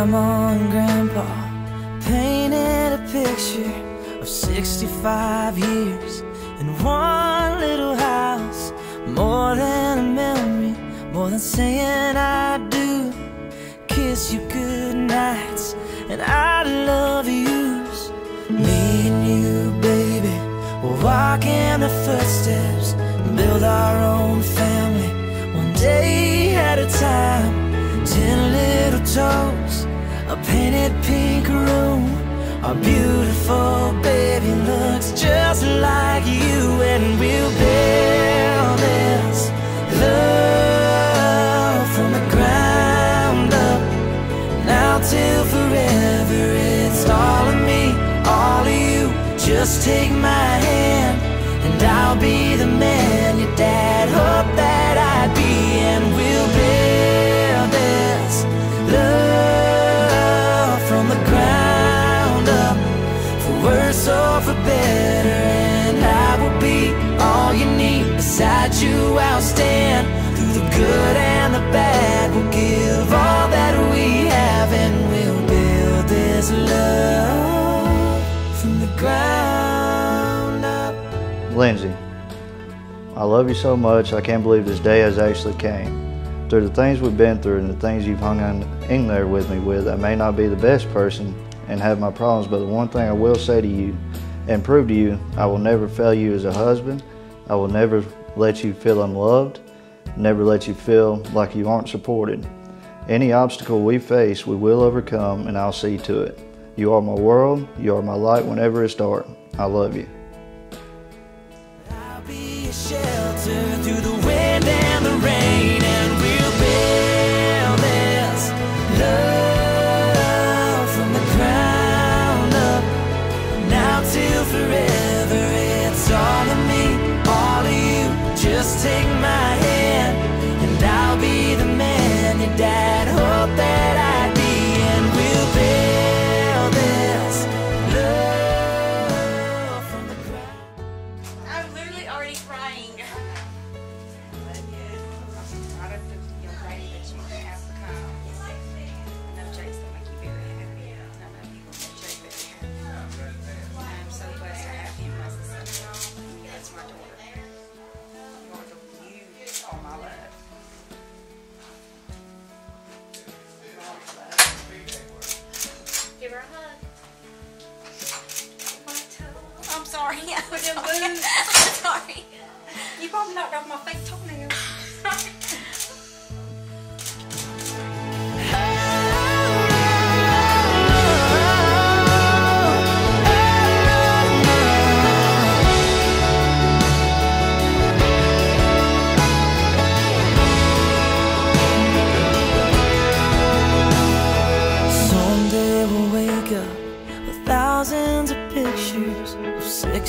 Grandma and Grandpa painted a picture of 65 years in one little house. More than a memory, more than saying I do. Kiss you good nights and I love yous. Me and you, baby, we'll walk in the footsteps and build our own family one day at a time. Ten little toes a painted pink room. Our beautiful baby looks just like you, and we'll build this love from the ground up. Now till forever, it's all of me, all of you. Just take my hand, and I'll be the man your dad hoped that I'd be, Beside you, I'll through the good and the bad. We'll give all that we have, and we'll build this love from the ground up. Lindsey, I love you so much. I can't believe this day has actually came. Through the things we've been through and the things you've hung on in there with me with, I may not be the best person and have my problems, but the one thing I will say to you and prove to you, I will never fail you as a husband. I will never let you feel unloved, never let you feel like you aren't supported. Any obstacle we face, we will overcome, and I'll see to it. You are my world. You are my light whenever it's dark. I love you. Sorry. I'm sorry. I'm sorry. You probably knocked off my fake toenail.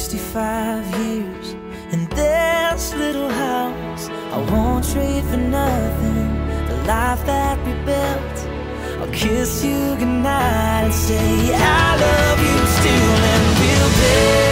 65 years in this little house. I won't trade for nothing the life that we built. I'll kiss you goodnight and say I love you still, and we'll build